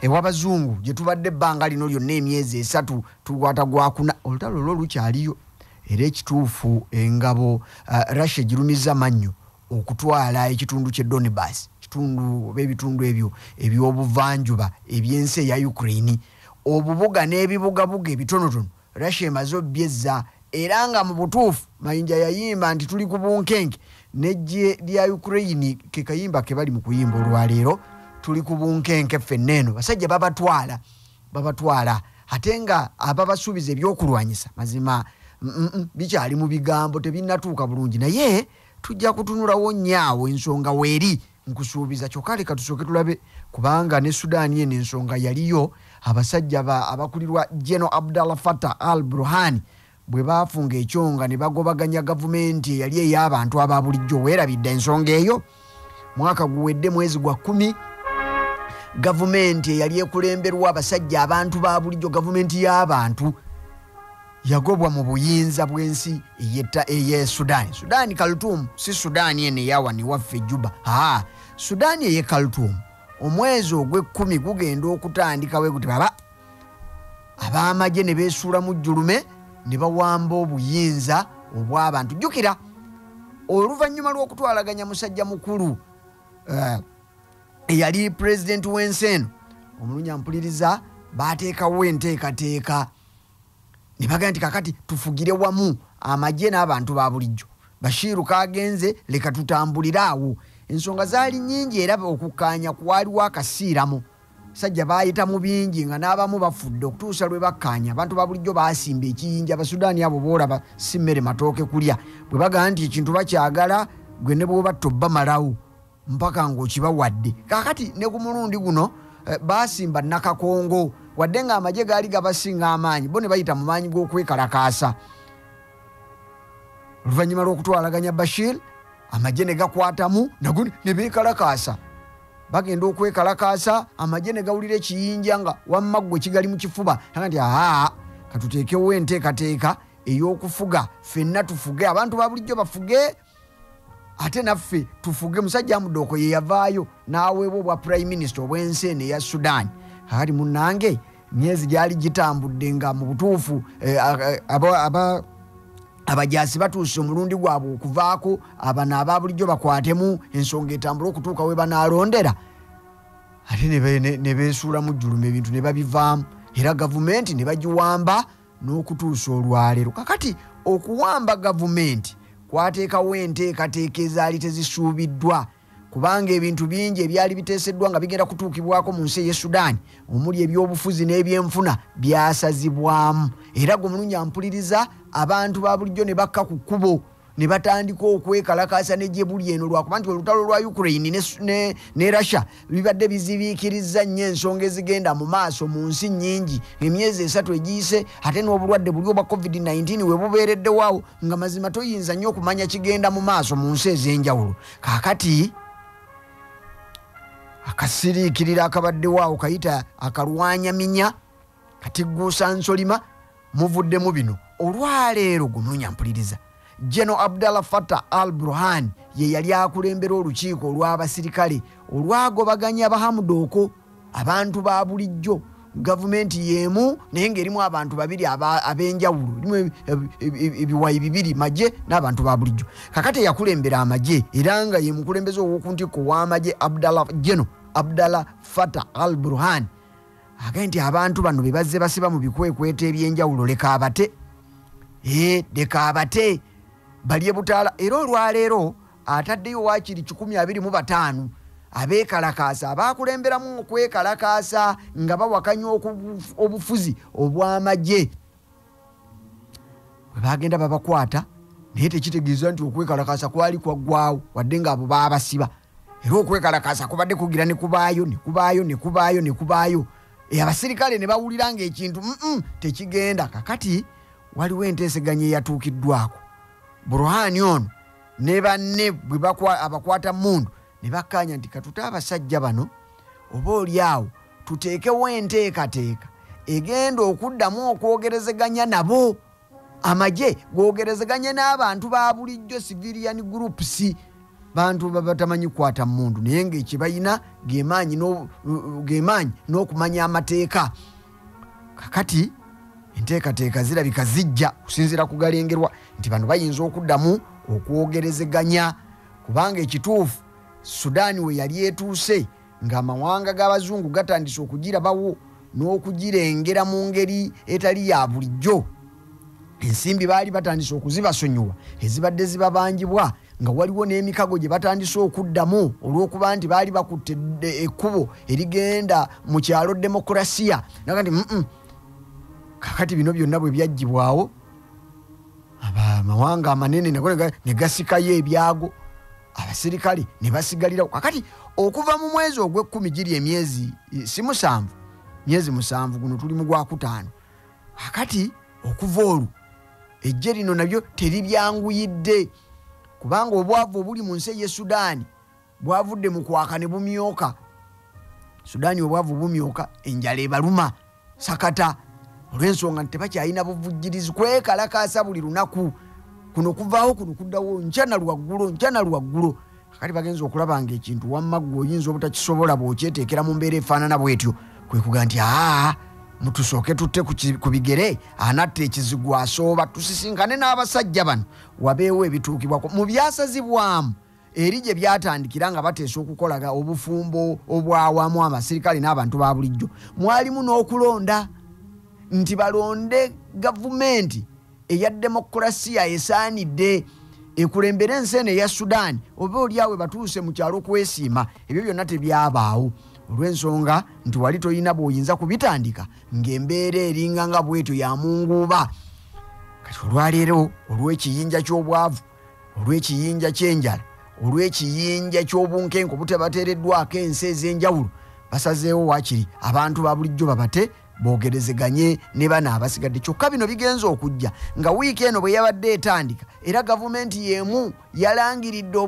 ewabazungu gyetubadde ebbanga lino lyonna emyezi esatu tukwata gwakuna olutalo olwo lukyaliyo. Era ekituufu engabo uh, russia egirumiza mannyo okutwala ekitundu kye donibas kitundu oba ebitundu ebyo ebyobuvanjuba ebyensi eya ukraine. Obubuga n'ebibugabuga ebitonotono russia emaze obyezza era nga mu butuufu mayinja yayimba nti tuli ku bunkenke nejje lya ukraine ke kayimba ke bali mu kuyimba olwaleero tuli ku bunkenke ffenna eno. Basajja babatwala babatwala. Ate nga ababasuubiza ebyokulwanyisa mazima mm, mm, bikyali mu bigambo tebinnatuuka bulungi. Naye tujja kutunulawo nyaawo ensonga weeri nkusuubiza kyokka. Leka tusooke tulabe kubanga ne sudaani eno ensonga yaliyo. Abasajja abakulirwa geno abdallah fatah al burhani bwe baafunga ekyonga ne bagobaganya gavumenti eyali ey'abantu aba bulijjo. Weerabidde ensonga eyo. Mwaka guwedde mwezi gwa kumi gavumenti eyali ekulemberwa abasajja abantu ba bulijjo gavumenti y'abantu yagobwa mu buyinza bw'ensi eye sudaani sudaani kaltumu si sudaani eno eyawani waffe juba. Aa sudaani eye kaltumu omwezi ogw'ekkumi gugenda okutandikawe guti baba ab'amagye ne beesuulamu jjulume ne bawamba obuyinza obw'abantu. Jjukira oluvannyuma lw'okutwalaganya musajja mukulu eyali pulezidenti w'ensi eno omulunya mpuliriza baateekawo enteekateeka. Ne bagamba nti kakati tufugire wamu amagye n'abantu ba bulijjo. Bashiiru kagenze leka tutambulire awo. Ensonga zaali nnyingi era okukkaanya kwaliwo akasiiramu sajja baayita mu bingi nga n'abamu bafudde okutuusa lwe bakkaanya. Abantu ba bulijjo baasimba ekiyinja abasudaani abo boolaba si mmere matooke kulya. Bwe bagamba nti ekintu bakyagala gwe ne bwoba tobbamalawo mpaka ng'okibawadde kakati ne ku mulundi guno eh, baasimba nakakongo. Wadde ng'amagye gaali gabasinga amaanyi bo ne bayita mu maanyi g'okwekalakaasa. Oluvannyuma lw'okutwalaganya bashir amagye ne gakwatamu nago ne beekalakaasa. Bagenda okwekalakaasa amagye ne gawulira ekiyinja nga wamma ggwe kigali mu kifuba. Aga nti aa katuteekewo enteekateeka ey'okufuga ffenna tufuge abantu ba bulijjo bafuge ate naffe tufuge musajja amudooko ye yavaayo n'aweebwa obwa prime minisita obw'ensi eno eya sudaani kakati munnange myezi gyali gitambudde nga mu butuufu abajasi batuuse omulundi gwabwe okuvaako abano aba bulijjo bakwatemu ensonga etambule okutuuka we banaalondera. Ate ne beesuulamu jjuluma ebintu ne babivaamu. Era gavumenti ne bagiwamba n'okutuusa olwaleero. Kakati okuwamba gavumenti kwateekawo enteekateeka ezaali tezisuubiddwa kubanga ebintu bingi ebyali biteeseddwa nga bigenda kutuukibwako mu nsi eye sudaani omuli ebyobufuzi n'ebyenfuna byasazibwamu. Era gwe mulungi ampuliriza abantu ba bulijjo ne bakka ku kkubo ne batandika okwekalakasa nejebuli eno lwakuba nti olutalo lwa ukraine ne, ne, ne russia bibadde bizibiikiriza nnyo ensonga ezigenda mu maaso mu nsi nnyingi. Emyezi esatu egiyise ate n'obulwadde buli obwa covid-19 we bubeereddewaawo nga mazima toyinza nnyo okumanya kigenda mu maaso mu nsi ez'enjawulo. Kaakati akasiriikirira akabaddewaawo kayita akalwanya minya katigguusa nsolima muvuddemu bino. Olwaleero gumunya mpuliriza geno abdallah fatah al burhan ye yali akulembera olukiiko olw'abasirikale olwagobaganya abahamudooko abantu ba bulijjo. Gavumenti yeemu naye ngaerimu abantu babiri ab'enjawulo erimu ebiwayi bibiri magye n'abantu ba bulijjo. Kakati yakulembera amagye era nga ye mukulembeze ow'okuntikko w'amagye abdallah geno abdallah fatah al burhan agaye nti abantu bano be bazze basiba mu bikwekweto ebyenjawulo leka abate. Ee leka abate balye butaala. Era olwaleero ataddeyo waakiri 25 abeekalakaasa abaakulemberamu okwekalakaasa nga bawakanya obufuzi obw'amagye. Bwe bagenda babakwata naye tekitegeeza nti okwekalakaasa kwali kwaggwawo wadde ngaabo baabasiba. Era okwekalakaasa kubadde kugira ne kubaayo ne kubaayo ne kubaayo ne kubaayo. Abasirikale ne bawulira ngaekintu mm tekigenda. Kakati waliwo enteeseganya eyatuukiddwako burhani ono ne banne bwe abakwata mundu ne bakkanya nti katute abasajja bano oba oli awo tuteekewo enteekateeka egenda okuddamu okwogerezeganya nabo. Amagye gwogerezeganye n'abantu ba bulijjo civilian groups. Bantu babatamanyi kukwata mundu naye no- gemaanyi n'okumanya amateeka. Kakati enteekateeka zirabika zijja kusinziira ku galengerwa nti bano bayinza okuddamu okwogerezeganya kubanga ekituufu sudaani we yali etuuse ng'amawanga g'abazungu gatandise okugirabawo n'okugirengera mu ngeri etali ya bulijjo. Ensimbi baali batandise okuzibasonyiwa ezibadde zibabangibwa nga waliwo n'emikago gye batandise okuddamu olw'okuba nti baali bakutte edde- ekkubo erigenda mu kyalo demokurasiya naga nti "Mm-mm, kakati bino byonna bwe byaggyibwawo aba- amawanga amanene ne ga- ne gasikayo ebyago abasirikale ne basigalirawo. Kakati okuva mu mwezi ogw'ekkumi giri emyezi eh, si musanvu myezi musanvu guno tuli mu gwakutaano kakati okuva olwo ejje lino nabyo teribyanguyidde kubanga obwavu obuli mu nsi ey'e sudaani bwavudde mu kwaka ne bumyoka sudaani obwavu bumyoka enjala ebaluma sakata olw'ensonga nti tebakyalina buvujjirizi kwekalakaasa buli lunaku. Kuno kuvaawo kuno kuddawo nkyana lwaggulo nkyana lwaggulo. Kati bagenza okulaba nga ekintu wamma gwe oyinza obutakisobola bw'okyeteekera mu mbeera efaanana bwetyo kwe kuga nti aa mutusooke tutte ku bigere anatta ekizigu asooba tusisinkane n'abasajja bano. Wabeewo ebituukibwako mu byasazibwamu eri gye byatandikira nga bateesa okukolaga obufumbo obwawamu abasirikale n'abantu ba bulijjo. Mwalimu n'okulonda nti balonde gavumenti eya demokurasiya esaanidde ekulembere ensi eno eya sudaani oba oliawe batuuse mu kyalo kwesiima ebyo byonna tebyabaawo. Olw'ensonga nti wali tolina bw'oyinza kubitandika ng'embeera eringa nga bwetyo yamunguuba kati olwaleero olw'ekiyinja ky'obwavu olw'ekiyinja ky'enjala olw'ekiyinja ky'obunkenke obutabateereddwako ensi ez'enjawulo basazeewo waakiri abantu ba bulijjo babate boogerezeganye ne bano abasigadde. Kyokka bino bigenza okujja nga wiiki eno bwe yabadde etandika era gavumenti y'emu yalangiridde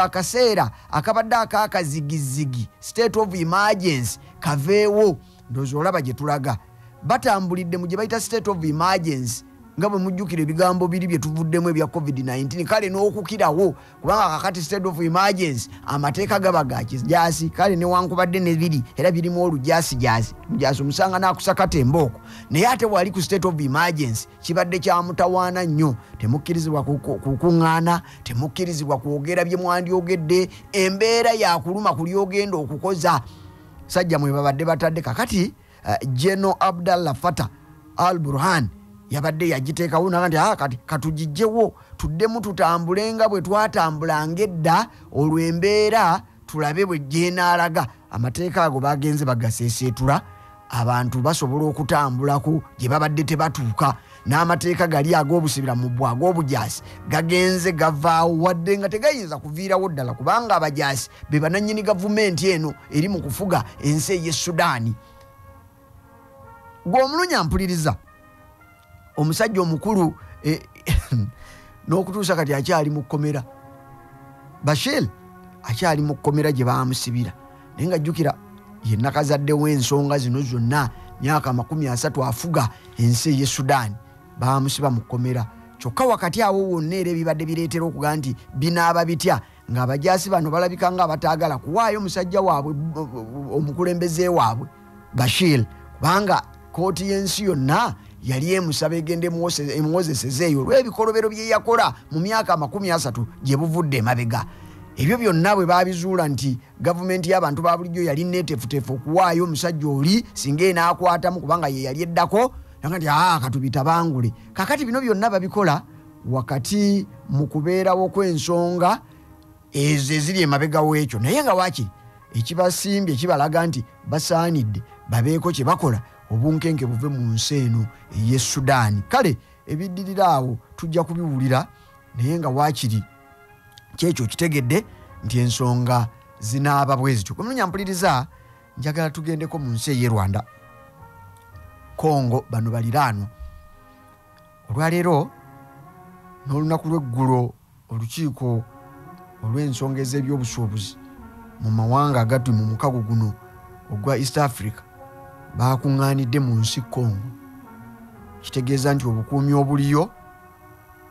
akaseera akabadde akakazigizigi state of emergency kaveewo. Ndowooza olaba gye tulaga. Batambulidde mu gye bayita state of emergency nga bwe mujjukira ebigambo biri bye tuvuddemu ebya covid-19 kale n'okukirawo kubanga kakati state of emergency amateeka gaba ga kijasi kale newankubadde nebiri era birimu olujasi jasi mujasi omusanga nakusakata embooko naye ate wali ku state of emergency kibadde kyamutawaana nnyo. Temukkirizibwa ku- ku- kukuŋŋaana temukkirizibwa kwogera bye mwandyogedde embeera yakuluma ku lyogenda okukoza. Sajja mwe babadde batadde kakati uh, geno abdallah fata al burhan yabadde yagiteekawo naga nti "Ah, kati katugijjewo tuddemu tutambule nga bwe twatambulanga edda olwo embeera tulabe bwe gyenaalaga amateeka ago bagenze bagaseeseetula abantu basobola okutambulako gye babadde tebatuuka. N'amateeka gali ag'obusibira mu bwa ag'obujasi gagenze gavaawo wadde nga tegayinza kuviirawo ddala kubanga abajasi be bananyini gavumenti eno eri mu kufuga ensi ey'e sudaani. Gweomulunya mpuliriza omusajja omukulu eh, n'okutuusa kati akyali mu kkomera. Bashir akyali mu kkomera gye bamusibira naye nga jjukira yenna kazaddewo ensonga zino zonna myaka makumi asatu afuga ensi ey'e sudaani bamusiba mu kkomera. Kyokka wakati awo wonna era ebibadde bireetera okuga nti binaaba bitya ng'abajasi bano balabika nga abataagala kuwaayo omusajja waabwe omukulembeze waabwe bashir kubanga kooti y'ensi yonna yali emusaba emuwose- emuwozeseza eyo olw'ebikolobero bye yakola mu myaka amakumi asatu gye buvudde emabega. Ebyo byonna bwe babizuula nti gavumenti y'abantu ba bulijjo yali neetefutefu okuwaayo omusajja oli singa enaakwatamu kubanga ye yali eddako naga nti aa katubitabangule kakati bino byonna babikola wakati mu kubeerawo kw'ensonga ezo eziri emabega w'ekyo. Naye nga waakiri ekibasimbye kibalaga nti basaanidde babeeko kye bakola obunkenke buve mu nsi eno ey'e sudaani kale ebiddirira awo tujja kubiwulira naye nga waakiri kyekyo kitegedde nti ensonga zinaaba bwe zityo kwemunya mpuliriza njagala tugendeko mu nsi ey'e rwanda. Kongo bano baliraanwa olwaleero n'olunaku lw'eggulo olukiiko olw'ensonga ez'ebyobusuubuzi mu mawanga agatwi mu mukago guno ogwa east africa bakuŋŋaanidde mu nsi kongo kitegeeza nti obukuumi obuliyo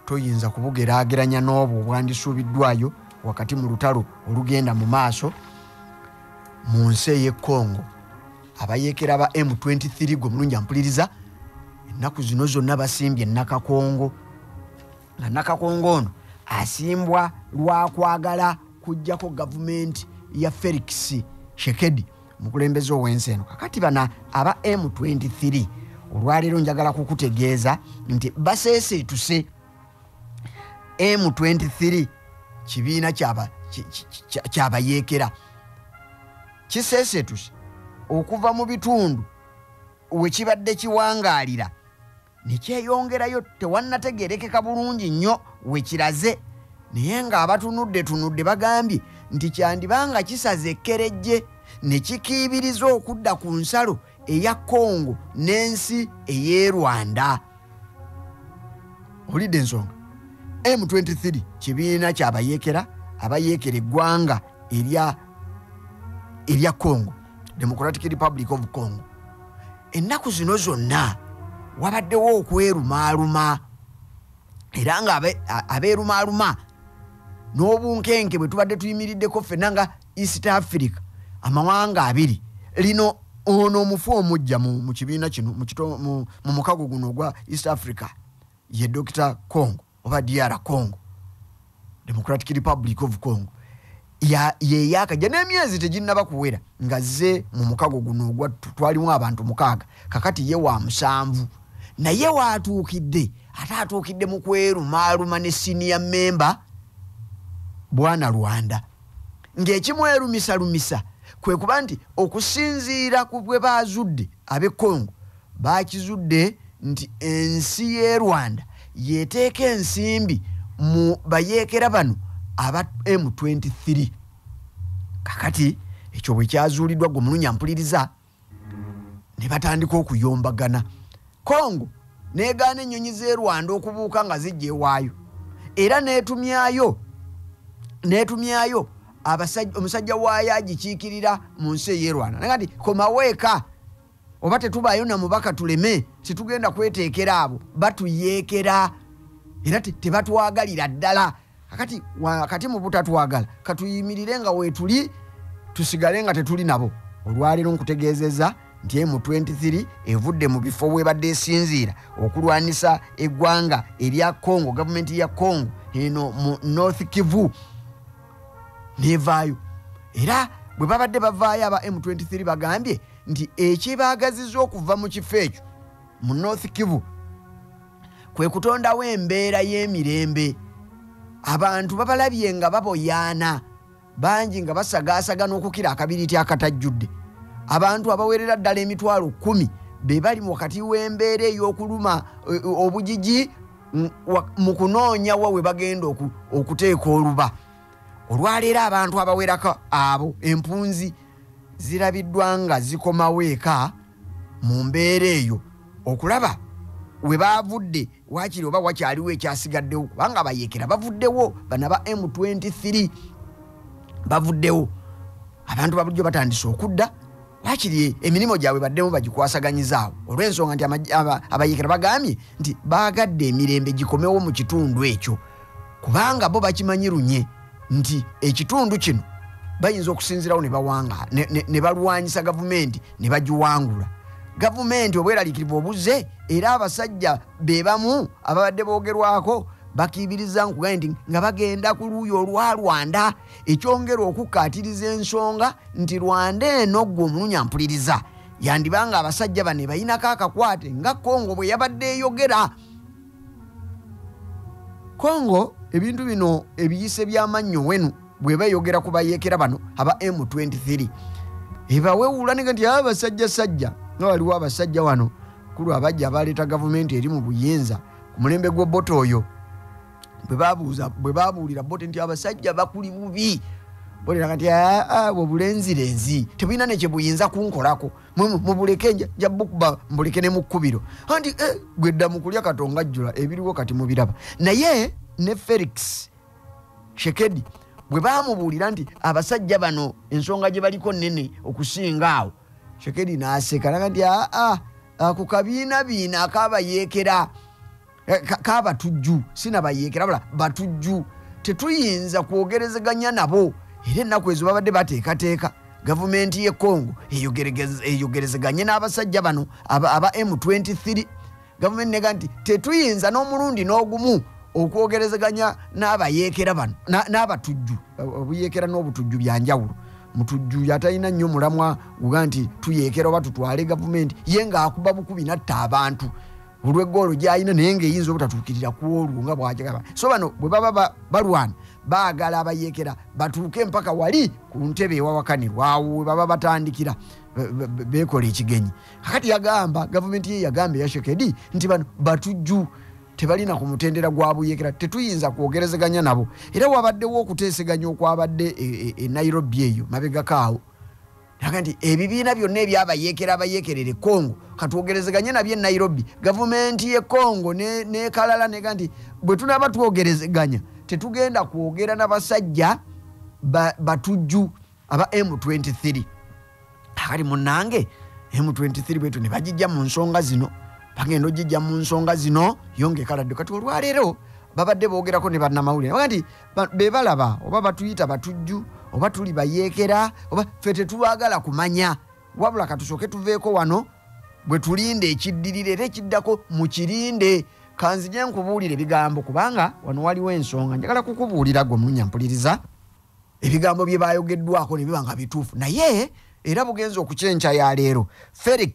toyinza kubugeraageranya n'obwo obwandisuubiddwayo wakati mu lutalo olugenda mu maaso mu nsi ey'ekongo abayeekera ba m23 gwe mulungi ampuliriza ennaku zino zonna basimbye nakakongo. Nga nakakongo ono asimbwa lwakwagala kujjako gavumenti ya felix shekedi mukulembeze ow'ensi eno. Kakati bana aba m23 olwaleero njagala kukutegeeza nti baseeseetuse m23 kibiina kyabayeekera. Kiseeseetuse okuva mu bitundu wekibadde kiwangaalira nekyeyongerayo tewannategerekeka bulungi nnyo wekiraze naye ng'abatunudde tunudde bagambye nti kyandibanga kisaze ekkerejje ne kikiibiriza okudda ku nsalo eya kongo n'ensi ey'e rwanda. Olidde ensonga. M23 kibiina kyabayeekera abayeekera eggwanga erya erya congo democratic republic of congo. Ennaku zino zonna wabaddewo okwerumaaluma era nga abeerumaaluma n'obunkenke bwe tubadde tuyimiriddeko ffenna nga east africa amawanga abiri. Lino ono omufu omujja mu kibiina kino mu mukago guno ogwa east africa ye dr congo oba dr congo democratic republic of congo yeyakajja n'emyezi teginnaba kuwera nga ze mu mukago guno ogwa twalimu abantu mukaaga. Kakati ye wa musanvu. Naye waatuukidde ate atuukidde mu kwerumaaluma ne siniya memba bwana rwanda ng'ekimwerumisalumisa kwe kuba nti okusinziira ku bwe baazudde ab'e congo bakizudde nti ensi y'e rwanda yeteeka ensimbi mu bayeekera bano aba m23 kakati ekyo bwe kyazuuliddwa gwe mulunya mpuliriza ne batandika okuyombagana. Congo negaana ennyonyi z'e rwanda okubuuka nga zijja ewaayo era neetumyayo neetumyayo omusajja waayo agikiikirira mu nsi ey'e rwanda naga nti komaweeka oba tetubaayo namubaka tuleme situgenda kweteekera abo batuyeekera. Era tebatwagalira ddala. Kakati wakati mu butatwagala katuyimirire nga weetuli tusigale nga tetuli nabo. Olwaleero nkutegeezeza nti m23 evudde mu bifo bwebadde esinziira okulwanisa eggwanga erya congo gavumenti ya congo eno mu north kivu nevaayo era bwe babadde bavaayo aba m23 bagambye nti ekyebagaziza okuva mu kifo ekyo mu north kivu kwe kutondawo embeera y'emirembe. Abantu babalabye nga baboyaana bangi nga basagaasagana okukira akabiriti akatajjudde. Abantu abawerera ddala emitwalo kumi be bali wakati w'embeera ey'okuluma obujiji mu kunoonya wa we bagenda okuteeka oluba olwaleero abantu abawerako abo empunzi zirabiddwa nga zikomawo eka mu mbeera eyo. Okulaba we bavudde wakiri oba wakyaliwo ekyasigaddewo kubanga bayeekera bavuddewo bana ba m23 bavuddewo. Abantu babulijjo batandise okudda wakiri emirimu gyabwe baddemu bagikwasaganyizaawo. Olw'ensonga nti abayeekera bagambye nti baagadde emirembe gikomewo mu kitundu ekyo kubanga bo bakimanyi lunye nti ekitundu kino bayinza okusinzirawo ne balwanyisa gavumenti ne bagiwangula. Gavumenti obweraliikirivu obuze era abasajja be bamu ababadde boogerwako bakiibiriza nkugaye nti nga bagenda ku luuyi olwa rwanda ekyongera okukkaatiriza ensonga nti rwanda eno gwe omulunya mpuliriza. Yandibanga abasajja bane bayinako akakwate nga kongo bwe yabadde eyogera kongo ebintu bino ebiyise by'amannyo wenu bwe beeyogera ku bayeekera bano aba m23 ebawewulanike nti abasajja sajja. Nga waliwo abasajja wano kulu abajja abaleeta gavumenti eri mu buyinza ku mulembe gw'oboto oyo. Bwe babuulira bote nti abasajja bakuli bubi boleraga nti bwebulenzirenzi tebulina nekyebuyinza kunkolako. Mubuleke nja bukuba mbuleke ne mukkubiro anti gwedda mukulya katonga jjula ebiriwo kati mubiraba naye ne felix shekedi bwe bamubuulira nti abasajja bano ensonga gye baliko nene okusinga awo. Shekedi naseka naga nti aa ku kabiina biina akabayeekera kabatujju sinabayeekera bula batujju tetuyinza kwogerezeganya nabo era ennaku ezo babadde bateekateeka. Gavumenti ye congo eyogerezeganye n'abasajja bano aba aba m23 gavumenti nega nti tetuyinza n'omulundi n'ogumu okwogerezeganya n'abayeekera bano na- n'abatujju obuyeekera n'obutujju byanjawulo mutujju yatalina nnyo mulamwa guga nti tuyeekera oba tutwale gavumenti ye ng'akuba bukubi natta abantu. Olweggoolo gyalina naye ngaeyinza obutatuukirira ku olwo nga bwajagaba so bano bwe baba ba- balwana baagala abayeekera batuuke mpaka wali ku ntebe ewawakanirwawo we baba batandikira be- be- be- bekola ekigenyi. Kakati yagamba gavumenti ye yagamba eyashekedi nti bano batujju tebalina ku mutendera gwa buyeekera tetuyinza kwogerezeganya nabo. Era wabaddewo okuteeseganya okwabadde e- e- e nairobi eyo mabegakaawo aga nti ebibiina byonna ebyabayeekera abayeekerera ekongo katwogerezeganye nabyo e nairobi. Gavumenti ye kongo ne- nekalala nega nti bwe tunaba twogerezeganya tetugenda kwogera n'abasajja ba- batujju aba m23 akati munange m23 bwetu ne bagijja mu nsonga zino bagenda ogijja mu nsonga zino yongekaladde kati olwaleero babadde boogerako ne bannamawulire. Baga nti be balaba oba batuyita batujju oba tuli bayeekera oba ffe tetubagala kumanya wabula katusooke tuveeko wano bwe tulinda ekiddirira era ekiddako mukirinde kanzije nkubuulira ebigambo kubanga wano waliwo ensonga. Njagala kukubuulira gwe munyampuliriza ebigambo bye bayogeddwako ne biba nga bituufu. Naye era bugenza okukyenkya ya leero felix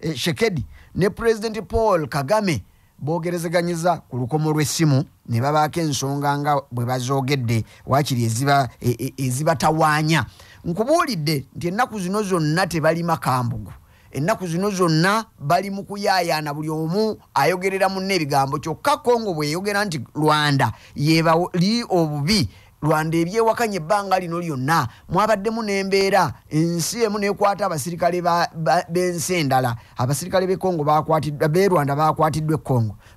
eh, shekedi ne pulezidenti paul kagame bogerezeganyiza ku lukomo lw'essimu ne babaako ensonga nga bwe bazoogedde waakiri eziba- e- e- ezibatawaanya. Nkubuulidde nti ennaku zino zonna tebali makambugu ennaku zino zonna bali mu kuyaayaana buli omu ayogerera munne ebigambo kyokka kongo bweyogera nti rwanda yebali obubi. Rwanda ebyewakanya ebbanga lino lyonna. Mwabaddemu n'embeera ensi emu nekwata abasirikale ba- ba- b'ensi endala. Abasirikale b'e kongo bakwatiddwa be rwanda bakwatiddwa e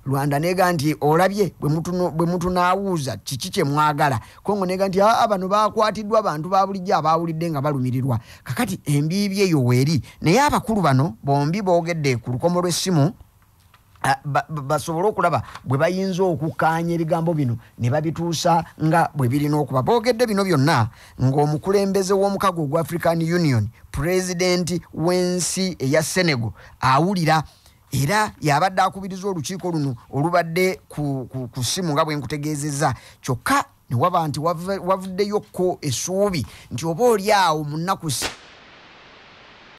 rwanda nega nti olabye bwe mutunaawuuza kiki kye mwagala. Kongo nega nti aa bano bakwatiddwa abantu ba bulijjo abawulidde nga balumirirwa. Kakati embiibi eyo weeri naye abakulu bano bombi boogedde ku lukomo lw'essimu ba- ba- basobole okulaba bwe bayinza okukkaanya ebigambo bino ne babituusa nga bwe birina okuba. Boogedde bino byonna ng'omukulembeze w'omukago ogwa african union pulezidenti w'ensi eya senegal awulira era yabadde akubiriza olukiiko luno olubadde ku, ssimu nga bwe nkutegeezezza. Kyokka ne waba nti wavuddeyo ko essuubi nti oba oli awo mu nnaku